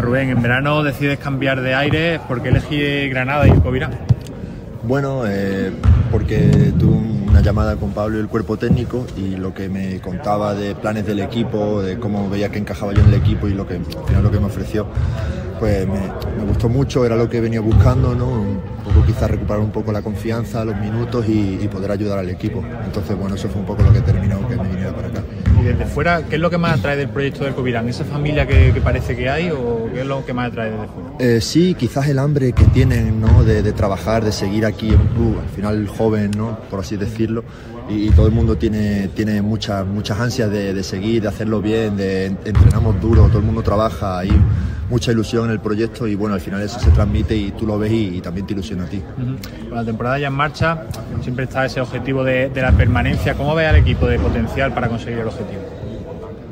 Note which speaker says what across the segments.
Speaker 1: Rubén, en verano decides cambiar de aire, ¿por qué elegí Granada y Covirán?
Speaker 2: Bueno, eh, porque tuve una llamada con Pablo y el cuerpo técnico y lo que me contaba de planes del equipo, de cómo veía que encajaba yo en el equipo y lo que al me ofreció, pues me, gustó mucho, era lo que venía buscando, ¿no? Un poco quizás recuperar un poco la confianza, los minutos y poder ayudar al equipo. Entonces, bueno, eso fue un poco lo que terminó que me viniera para acá
Speaker 1: desde fuera, ¿qué es lo que más atrae del proyecto del Covirán? ¿Esa familia que, parece que hay o qué es lo que más atrae desde fuera?
Speaker 2: Eh, sí, quizás el hambre que tienen ¿no? de, trabajar, de seguir aquí en un club, al final joven, ¿no? por así decirlo, y, todo el mundo tiene, tiene muchas, muchas ansias de, seguir, de hacerlo bien, de entrenamos duro, todo el mundo trabaja ahí mucha ilusión en el proyecto y bueno, al final eso se transmite y tú lo ves y, también te ilusiona a ti.
Speaker 1: Con la temporada ya en marcha, siempre está ese objetivo de, de la permanencia. ¿Cómo ve al equipo de potencial para conseguir el objetivo?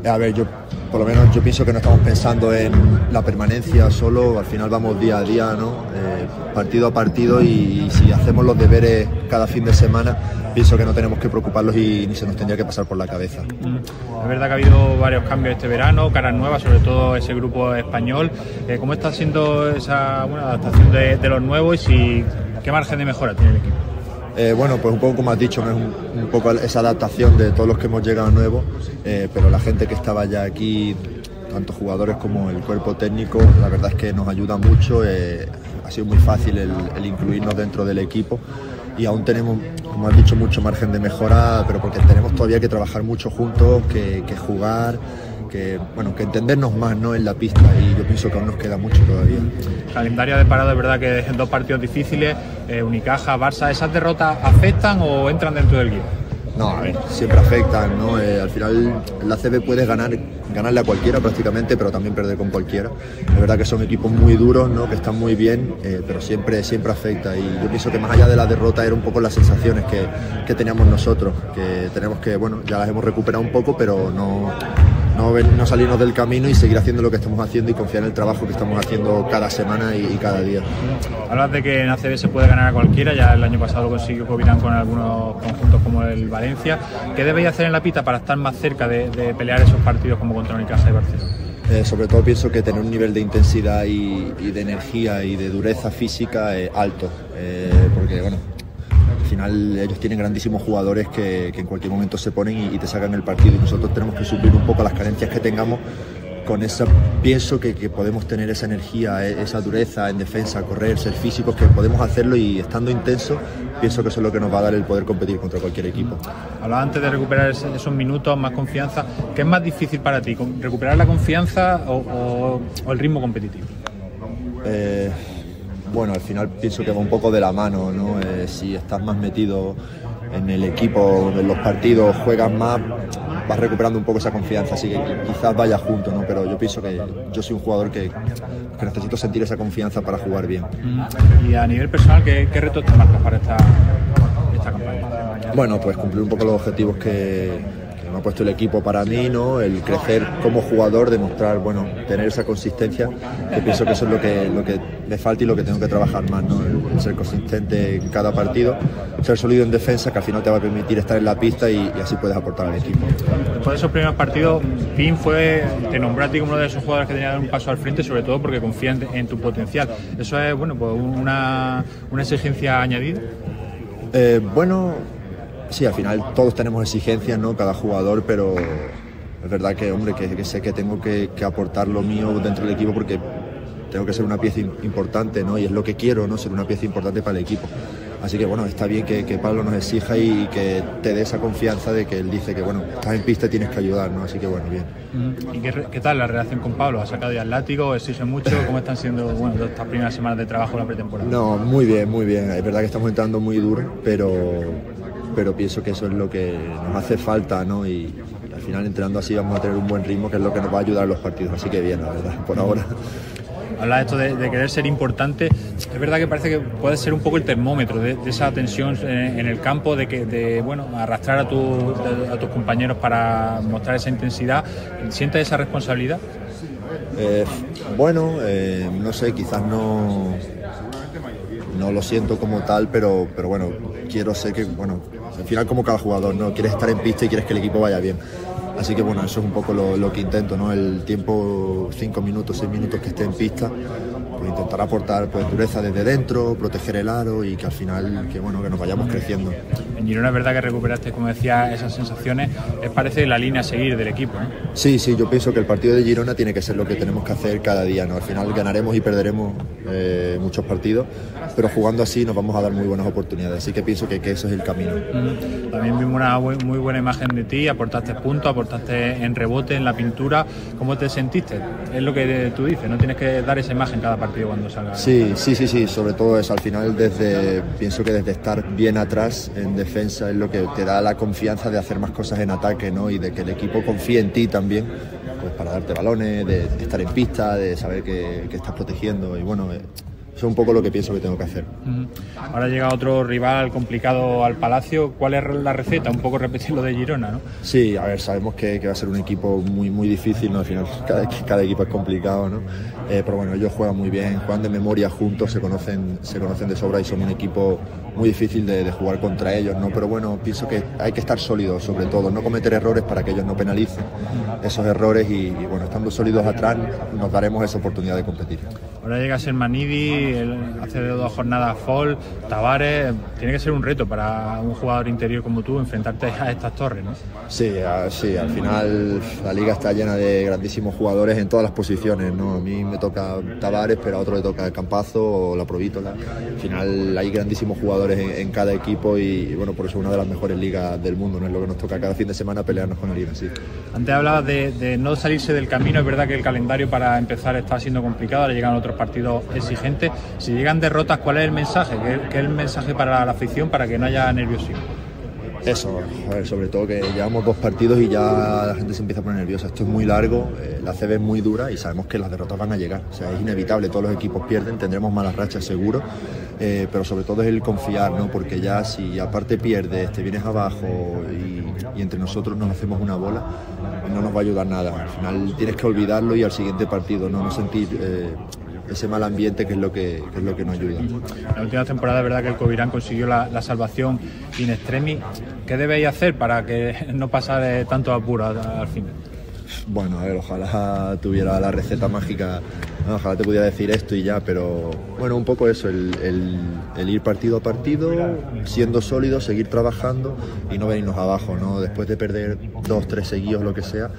Speaker 2: A ver, yo por lo menos yo pienso que no estamos pensando en la permanencia solo, al final vamos día a día, ¿no? Eh, partido a partido y, si hacemos los deberes cada fin de semana, pienso que no tenemos que preocuparlos y ni se nos tendría que pasar por la cabeza.
Speaker 1: Mm. Es verdad que ha habido varios cambios este verano, caras nuevas, sobre todo ese grupo español. Eh, ¿Cómo está siendo esa adaptación de, los nuevos y qué margen de mejora tiene el equipo?
Speaker 2: Eh, bueno, pues un poco como has dicho, es un, poco esa adaptación de todos los que hemos llegado nuevos, eh, pero la gente que estaba ya aquí, tanto jugadores como el cuerpo técnico, la verdad es que nos ayuda mucho, eh, ha sido muy fácil el, incluirnos dentro del equipo y aún tenemos, como has dicho, mucho margen de mejora, pero porque tenemos todavía que trabajar mucho juntos, que, que jugar que, bueno, que entendernos más ¿no? en la pista y yo pienso que aún nos queda mucho todavía.
Speaker 1: Calendario de parado es verdad que en dos partidos difíciles, eh, Unicaja, Barça, ¿esas derrotas afectan o entran dentro del guion?
Speaker 2: No, a ver, siempre afectan, ¿no? Eh, al final la CB puedes ganar, ganarle a cualquiera prácticamente, pero también perder con cualquiera. Es verdad que son equipos muy duros, ¿no? Que están muy bien, eh, pero siempre, siempre afecta. Y yo pienso que más allá de la derrota era un poco las sensaciones que, que teníamos nosotros, que tenemos que, bueno, ya las hemos recuperado un poco, pero no, no, salirnos del camino y seguir haciendo lo que estamos haciendo y confiar en el trabajo que estamos haciendo cada semana y, cada día.
Speaker 1: Hablas de que en ACB se puede ganar a cualquiera, ya el año pasado lo consiguió Covirán con algunos conjuntos como el Valencia. ¿Qué debéis hacer en la pista para estar más cerca de, pelear esos partidos como contra Unicaja y Barcelona?
Speaker 2: Eh, sobre todo pienso que tener un nivel de intensidad y, de energía y de dureza física eh, alto, eh, porque bueno, final ellos tienen grandísimos jugadores que, en cualquier momento se ponen y, te sacan el partido y nosotros tenemos que suplir un poco las carencias que tengamos con esa pienso que, podemos tener esa energía, e, esa dureza en defensa, correr, ser físicos, que podemos hacerlo y estando intenso, pienso que eso es lo que nos va a dar el poder competir contra cualquier equipo.
Speaker 1: Hablaba antes de recuperar esos minutos, más confianza. ¿Qué es más difícil para ti? ¿Recuperar la confianza o, el ritmo competitivo?
Speaker 2: Eh, bueno, al final pienso que va un poco de la mano, ¿no? Eh, si estás más metido en el equipo, en los partidos, juegas más, vas recuperando un poco esa confianza, así que quizás vaya junto, ¿no? Pero yo pienso que yo soy un jugador que, necesito sentir esa confianza para jugar bien.
Speaker 1: Y a nivel personal, ¿qué, qué retos te marcas para esta, esta campaña?
Speaker 2: Bueno, pues cumplir un poco los objetivos que, me ha puesto el equipo para mí, ¿no? El crecer como jugador, demostrar, bueno, tener esa consistencia, que pienso que eso es lo que, lo que me falta y lo que tengo que trabajar más, ¿no? El, ser consistente en cada partido, ser sólido en defensa, que al final te va a permitir estar en la pista y, así puedes aportar al equipo.
Speaker 1: Después de esos primeros partidos, Pin fue, te ti como uno de esos jugadores que tenía que dar un paso al frente, sobre todo porque confía en, tu potencial. ¿Eso es, bueno, pues una, una exigencia añadida?
Speaker 2: Eh, bueno, sí, al final todos tenemos exigencias, ¿no? Cada jugador, pero es verdad que, hombre, que, sé que tengo que, aportar lo mío dentro del equipo porque tengo que ser una pieza importante, ¿no? Y es lo que quiero, ¿no? Ser una pieza importante para el equipo. Así que bueno, está bien que, Pablo nos exija y que te dé esa confianza de que él dice que bueno, estás en pista y tienes que ayudar, ¿no? Así que bueno, bien.
Speaker 1: ¿Y qué, tal la relación con Pablo? ¿Ha sacado ya el látigo? ¿Exige mucho? ¿Cómo están siendo bueno, estas primeras semanas de trabajo en la pretemporada?
Speaker 2: No, muy bien, muy bien. Es verdad que estamos entrando muy duro, pero pero pienso que eso es lo que nos hace falta, ¿no? Y, al final entrenando así vamos a tener un buen ritmo, que es lo que nos va a ayudar en los partidos, así que bien, la verdad, por ahora.
Speaker 1: Habla de esto de, querer ser importante, es verdad que parece que puede ser un poco el termómetro de, esa tensión en, el campo, de que de, bueno, arrastrar a, a tus compañeros para mostrar esa intensidad. ¿Sientes esa responsabilidad?
Speaker 2: Eh, bueno, eh, no sé, quizás no, no lo siento como tal, pero, pero bueno, quiero ser que, bueno, al final como cada jugador, ¿no? Quieres estar en pista y quieres que el equipo vaya bien. Así que bueno, eso es un poco lo, que intento, ¿no? El tiempo, cinco minutos, seis minutos que esté en pista, pues intentar aportar pues, dureza desde dentro, proteger el aro y que al final que bueno que nos vayamos creciendo.
Speaker 1: En Girona es verdad que recuperaste, como decía, esas sensaciones. Es parece la línea a seguir del equipo. ¿eh?
Speaker 2: Sí, sí, yo pienso que el partido de Girona tiene que ser lo que tenemos que hacer cada día. ¿no? Al final ganaremos y perderemos eh, muchos partidos, pero jugando así nos vamos a dar muy buenas oportunidades. Así que pienso que, que eso es el camino.
Speaker 1: Mm. También vimos una muy buena imagen de ti, aportaste puntos, aportaste en rebote, en la pintura. ¿Cómo te sentiste? Es lo que tú dices, no tienes que dar esa imagen cada partido cuando salga.
Speaker 2: Sí, sí, sí, sí, sobre todo eso. Al final, desde pienso que desde estar bien atrás en defensa es lo que te da la confianza de hacer más cosas en ataque, ¿no? Y de que el equipo confíe en ti también, pues para darte balones, de, de estar en pista, de saber que, que estás protegiendo. Y bueno, eh, eso es un poco lo que pienso que tengo que hacer.
Speaker 1: Ahora llega otro rival complicado al Palacio. ¿Cuál es la receta? Un poco repetir lo de Girona, ¿no?
Speaker 2: Sí, a ver, sabemos que, que va a ser un equipo muy muy difícil, ¿no? Al final cada, cada equipo es complicado, ¿no? Eh, pero bueno, ellos juegan muy bien, juegan de memoria juntos, se conocen, se conocen de sobra y son un equipo muy difícil de, de jugar contra ellos, ¿no? Pero bueno, pienso que hay que estar sólidos, sobre todo, no cometer errores para que ellos no penalicen esos errores y, y bueno, estando sólidos atrás nos daremos esa oportunidad de competir.
Speaker 1: Ahora llega Sermanidi, hace dos jornadas Fall, Tavares. Tiene que ser un reto para un jugador interior como tú enfrentarte a estas torres, ¿no?
Speaker 2: Sí, a, sí, al final la liga está llena de grandísimos jugadores en todas las posiciones, ¿no? A mí me toca Tavares, pero a otro le toca Campazo o la Provítola. Al final hay grandísimos jugadores en, en cada equipo y, y, bueno, por eso es una de las mejores ligas del mundo, ¿no? Es lo que nos toca cada fin de semana pelearnos con el INA, sí.
Speaker 1: Antes hablabas de, de no salirse del camino, es verdad que el calendario para empezar está siendo complicado, ahora llegan otros partidos exigentes. Si llegan derrotas, ¿cuál es el mensaje? ¿Qué, es el mensaje para la afición para que no haya nerviosismo?
Speaker 2: Eso, sobre todo que llevamos dos partidos y ya la gente se empieza a poner nerviosa. Esto es muy largo, eh, la CB es muy dura y sabemos que las derrotas van a llegar. O sea, es inevitable, todos los equipos pierden, tendremos malas rachas seguro, eh, pero sobre todo es el confiar, ¿no? Porque ya si aparte pierdes, te vienes abajo y, y, entre nosotros nos hacemos una bola, no nos va a ayudar nada. Al final tienes que olvidarlo y al siguiente partido no, no sentir... Eh, ese mal ambiente que es lo que, que, es lo que nos ayuda.
Speaker 1: La última temporada es verdad que el Covirán consiguió la, la, salvación in extremis. ¿Qué debéis hacer para que no pasara tanto apuro al, al final?
Speaker 2: Bueno, a ver, ojalá tuviera la receta mágica, ojalá te pudiera decir esto y ya, pero bueno, un poco eso, el, el, el, ir partido a partido, siendo sólido, seguir trabajando y no venirnos abajo, ¿no? Después de perder dos, tres seguidos, lo que sea,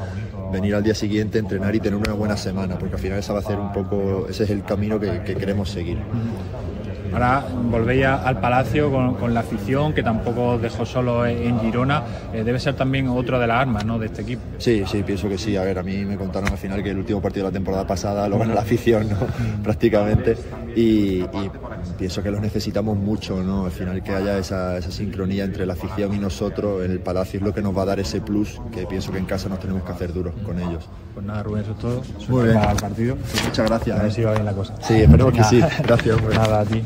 Speaker 2: venir al día siguiente, entrenar y tener una buena semana, porque al final esa va a ser un poco, ese es el camino que, que queremos seguir.
Speaker 1: Ahora volvéis al Palacio con, con, la afición, que tampoco os dejó solo en Girona. Eh, debe ser también otra de las armas ¿no? de este equipo.
Speaker 2: Sí, sí, pienso que sí. A ver, a mí me contaron al final que el último partido de la temporada pasada lo ganó la afición, ¿no? prácticamente. Y, y, pienso que los necesitamos mucho, ¿no? Al final que haya esa, esa, sincronía entre la afición y nosotros en el Palacio es lo que nos va a dar ese plus que pienso que en casa nos tenemos que hacer duros con ellos.
Speaker 1: Pues nada, Rubén, eso es todo.
Speaker 2: Muy bien.
Speaker 1: Para el partido.
Speaker 2: Muchas gracias.
Speaker 1: A ver si va bien la cosa.
Speaker 2: Sí, esperemos que sí. Gracias. Hombre.
Speaker 1: Nada, a ti.